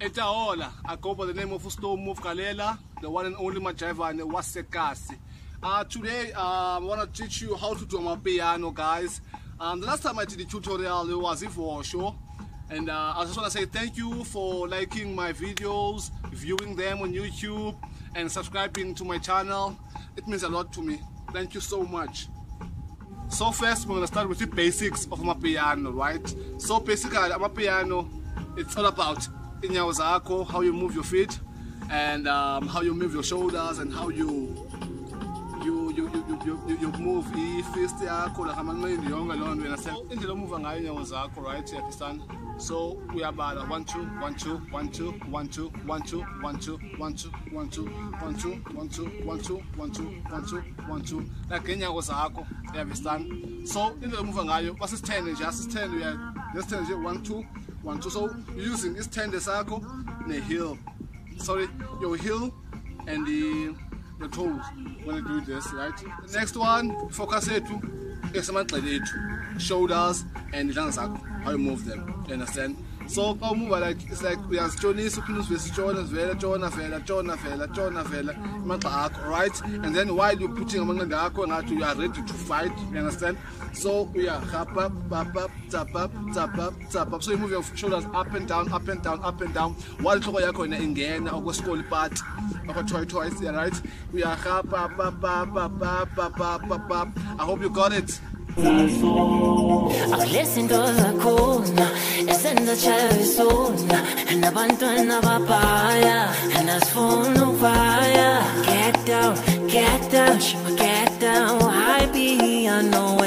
Etaola, I go by the name of Move Galela, the one and only Majavane Wasekasi. Uh, today, um, I want to teach you how to do amapiano, guys. Um, the last time I did the tutorial, it was for show. And uh, I just want to say thank you for liking my videos, viewing them on YouTube, and subscribing to my channel. It means a lot to me. Thank you so much. So first, we're gonna start with the basics of amapiano, right? So basically, amapiano, it's all about inyawo zakho, how you move your feet, and um, how you move your shoulders, and how you you you you you, you, you move i-fist yakho like amanqindi yonke loo nto yena indlela omuva ngayo inyawo zakho right uyaphisana so uyabala 1 2 1 2 1 2 1 2 1 2 1 2 1 2 1 2 1 2 1 2 1 2 1 2 1 2 1 2 like ngeenyawo zakho uyaphisana so indlela omuva ngayo basisithende nje asisithende uya nesithende nje 1 2 1 2 so using isithende sakho ne-heel sorry your heel and the the toes when you do this, right? The next one, focus ethu esemagxele ethu, shoulders and izandla zakho, how you move them. You understand? So xa umuva like it's like we are uyazitshonisa uphinde uzivese itshona vela tshona vela tshona vela tshona vela akho right and then while you're putting amanqindi akho ngathi you are ready to fight you understand so uyahapa up up tap up tap up tap up so you move your shoulders up and down up and down up and down while intloko yakho yena ingena okwesikoli part okwa toy toys yeah, right uyahapa up up up up up up up up up I hope you got it akulesi nto zakhona Esenza c'è sonna Na bantu na papaya Na sfondo fire. Get down, get down Shima get down. I be unknown